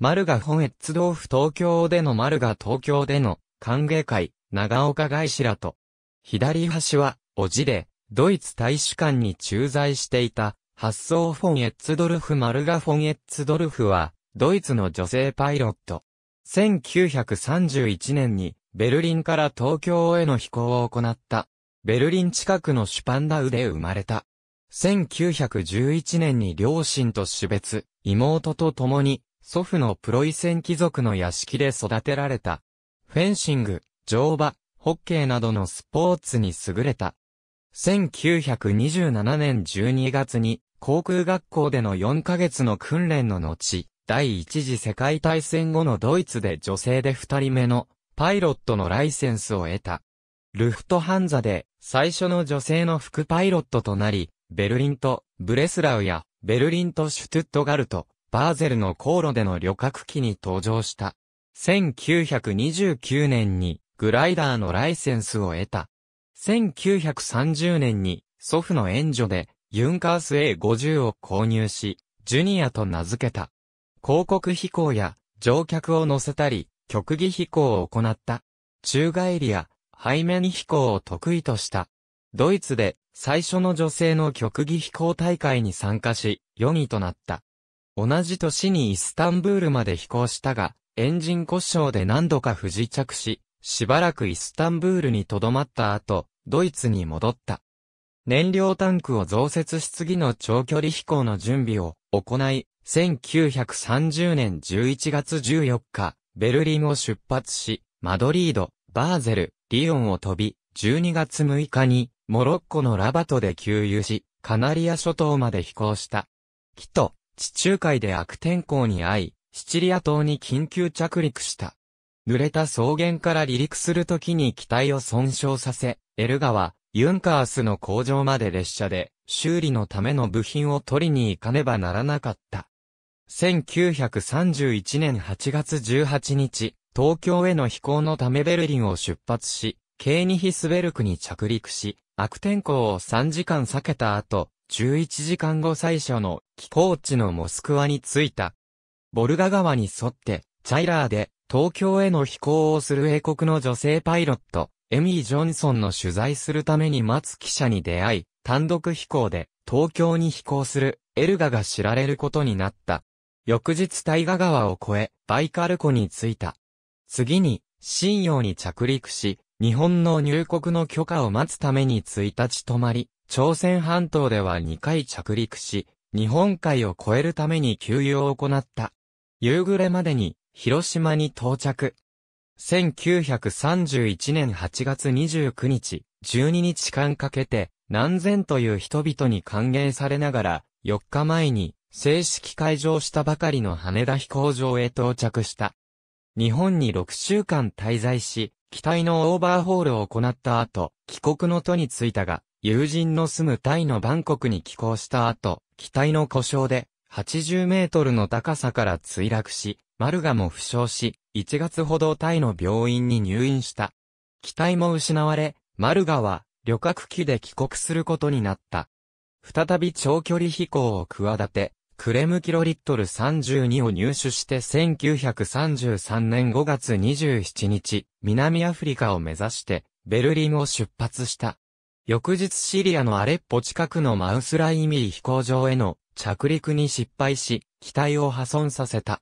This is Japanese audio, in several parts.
マルガ本越道府東京でのマルガ東京での歓迎会、長岡外白と、左端は、おじで、ドイツ大使館に駐在していた、発想フォンエッツドルフ・マルガ・フォンエッツドルフは、ドイツの女性パイロット。1931年に、ベルリンから東京への飛行を行った。ベルリン近くのシュパンダウで生まれた。1911年に両親と死別、妹と共に、祖父のプロイセン貴族の屋敷で育てられた。フェンシング、乗馬、ホッケーなどのスポーツに優れた。1927年12月に、航空学校での4ヶ月の訓練の後、第一次世界大戦後のドイツで女性で二人目のパイロットのライセンスを得た。ルフトハンザで最初の女性の副パイロットとなり、ベルリンとブレスラウやベルリンとシュトゥットガルト、バーゼルの航路での旅客機に登場した。1929年にグライダーのライセンスを得た。1930年に祖父の援助でユンカース A50 を購入し、ジュニアと名付けた。広告飛行や乗客を乗せたり、曲技飛行を行った。宙返りや背面飛行を得意とした。ドイツで最初の女性の曲技飛行大会に参加し、4位となった。同じ年にイスタンブールまで飛行したが、エンジン故障で何度か不時着し、しばらくイスタンブールに留まった後、ドイツに戻った。燃料タンクを増設し次の長距離飛行の準備を行い、1930年11月14日、ベルリンを出発し、マドリード、バーゼル、リオンを飛び、12月6日に、モロッコのラバトで給油し、カナリア諸島まで飛行した。キと、地中海で悪天候に遭い、シチリア島に緊急着陸した。濡れた草原から離陸するときに機体を損傷させ、エルガは、ユンカースの工場まで列車で修理のための部品を取りに行かねばならなかった。1931年8月18日、東京への飛行のためベルリンを出発し、ケーニヒスベルクに着陸し、悪天候を3時間避けた後、11時間後最初の寄港地のモスクワに着いた。ボルガ川に沿って、チャイラーで東京への飛行をする英国の女性パイロット、エミー・ジョンソンの取材するために待つ記者に出会い、単独飛行で東京に飛行するエルガが知られることになった。翌日大河川を越え、バイカル湖に着いた。次に、新陽に着陸し、日本の入国の許可を待つために1日泊まり、朝鮮半島では2回着陸し、日本海を越えるために給油を行った。夕暮れまでに、広島に到着。1931年8月29日、12日間かけて、何千という人々に歓迎されながら、4日前に、正式開場したばかりの羽田飛行場へ到着した。日本に6週間滞在し、機体のオーバーホールを行った後、帰国の途に着いたが、友人の住むタイのバンコクに寄港した後、機体の故障で、80メートルの高さから墜落し、マルガも負傷し、1月ほどタイの病院に入院した。機体も失われ、マルガは旅客機で帰国することになった。再び長距離飛行を企て、クレムキロリットル32を入手して1933年5月27日、南アフリカを目指して、ベルリンを出発した。翌日シリアのアレッポ近くのマウスライミー飛行場への着陸に失敗し、機体を破損させた。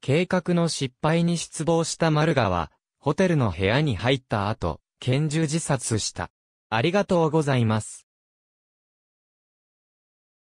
計画の失敗に失望したマルガは、ホテルの部屋に入った後、拳銃自殺した。ありがとうございます。